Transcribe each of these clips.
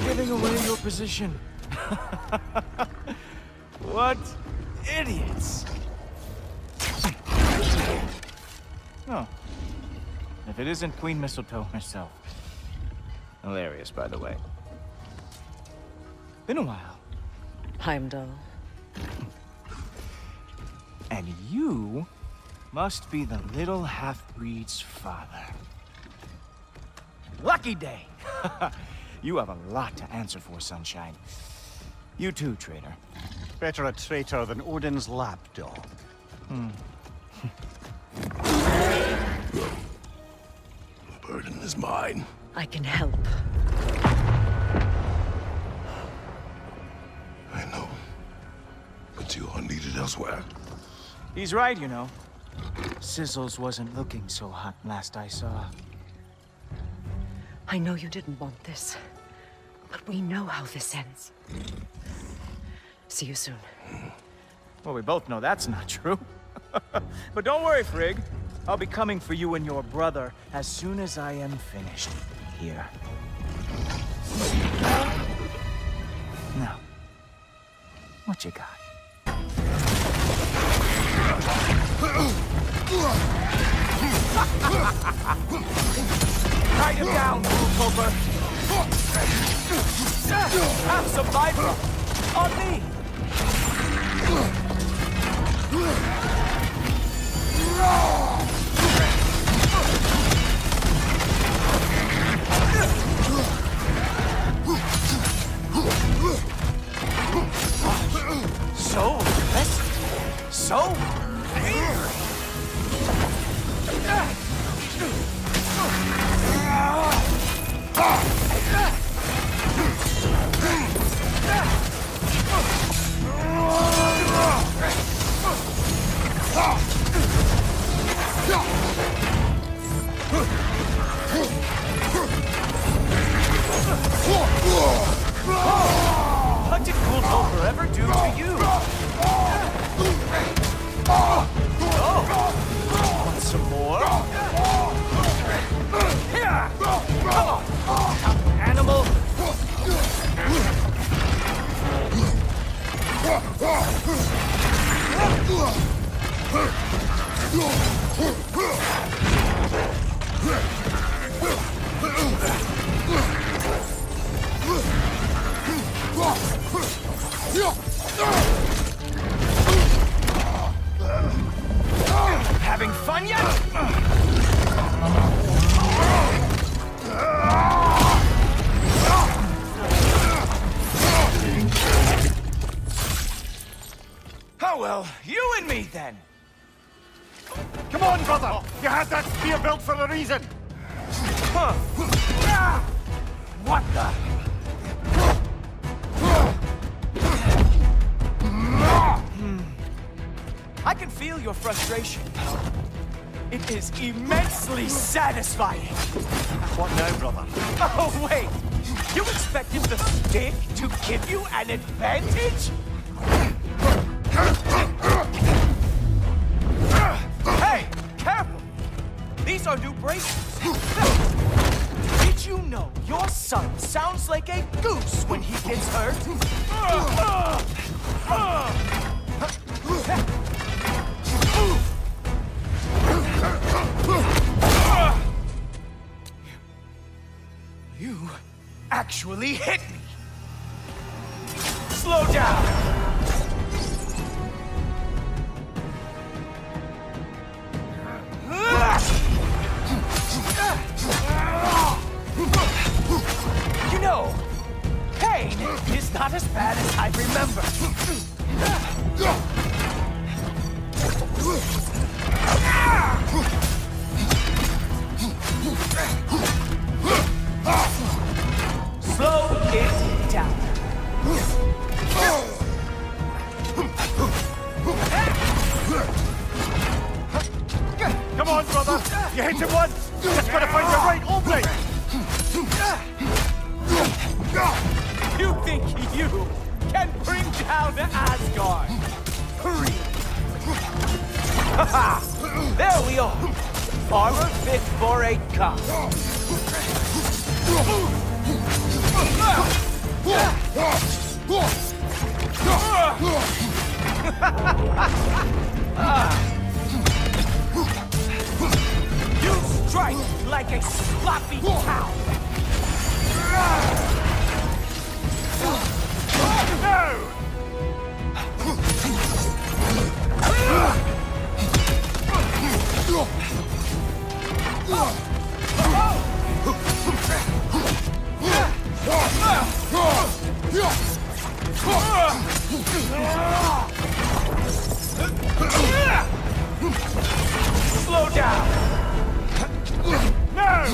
really giving away your position. what idiots. Oh. If it isn't Queen Mistletoe herself. Hilarious, by the way. Been a while. Heimdall. And you must be the little half-breed's father. Lucky day! you have a lot to answer for, Sunshine. You too, traitor. Better a traitor than Odin's lapdog. Hmm. the burden is mine. I can help. I know. But you are needed elsewhere. He's right, you know. Sizzles wasn't looking so hot last I saw. I know you didn't want this, but we know how this ends. See you soon. Well, we both know that's not true. but don't worry, Frigg. I'll be coming for you and your brother as soon as I am finished here. Now, what you got? Write him down, Poker. Have some Vibra. On me. Do to you? Oh! Want some more? Animal! Having Oh well, you and me then. Come on, brother! You had that spear built for a reason! Huh. Ah! What the? Hmm. I can feel your frustration. It is immensely satisfying. What now, brother? Oh, wait! You expected the stick to give you an advantage? Braces. Did you know your son sounds like a goose when he gets hurt? You actually hit me! Remember. There we are! Armor fit for a cop. You strike like a sloppy cow! No! Slow down! No!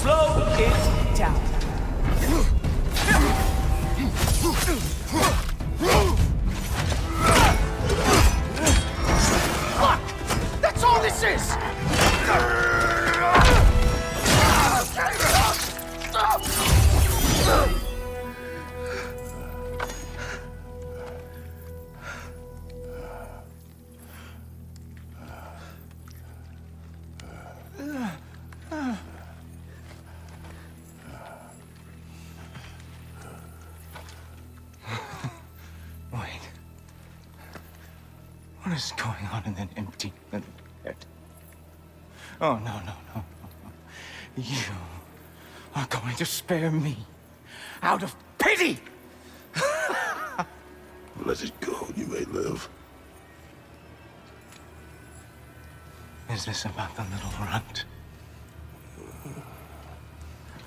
Slow it down. Is going on in that empty little head? Oh, no, no, no, no, no. You are going to spare me out of pity! Let it go, you may live. Is this about the little runt?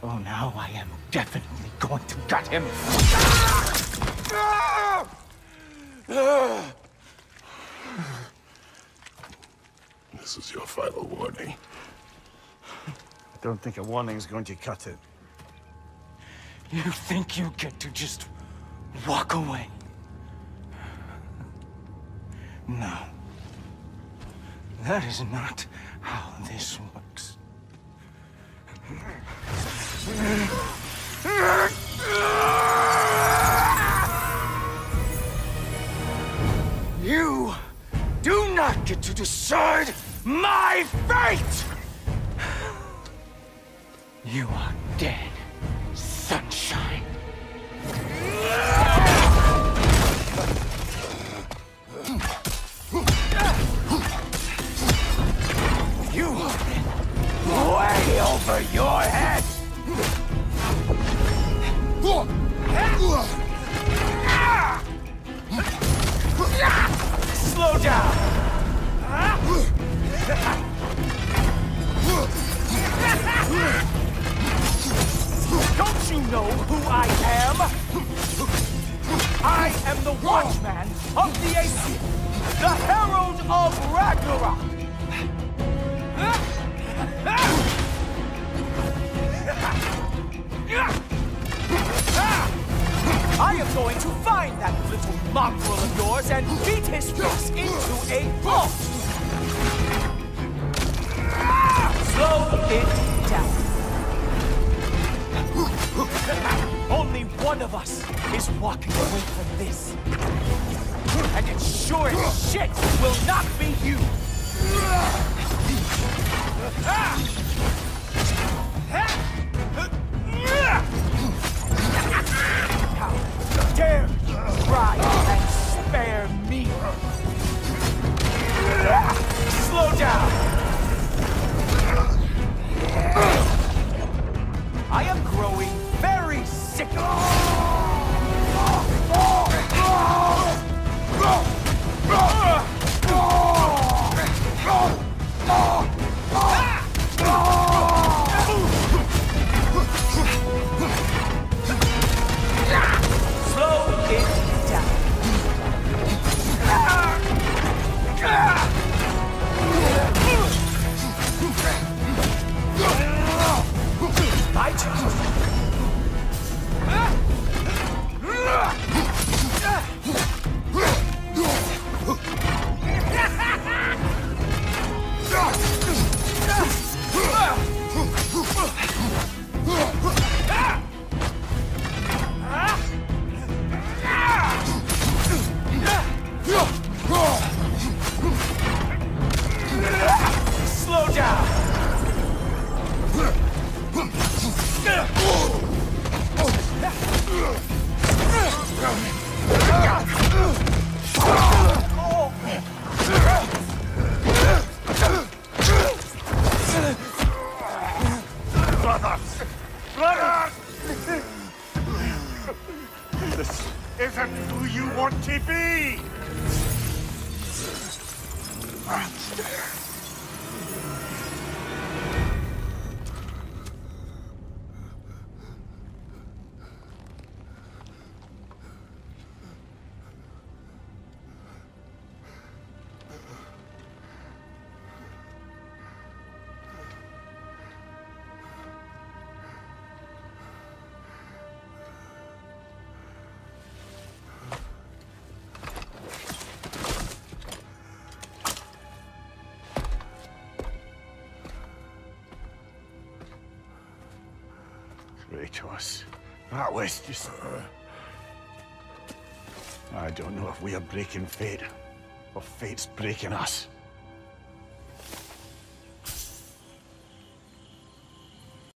Oh, now I am definitely going to gut him. Ah! Ah! This is your final warning. I don't think a warning's going to cut it. You think you get to just walk away? No. That is not how this works. You do not get to decide my fate! You are dead, sunshine. You are in way over your head! Ah! Ah! Ah! Slow down! Don't you know who I am? I am the Watchman of the Aesir, the Herald of Ragnarok! I am going to find that little mongrel of yours and beat his face into a pulp! Slow it down. Only one of us is walking away from this. And it sure as shit will not be you! How Kratos, that was just... I don't know if we are breaking fate, or fate's breaking us.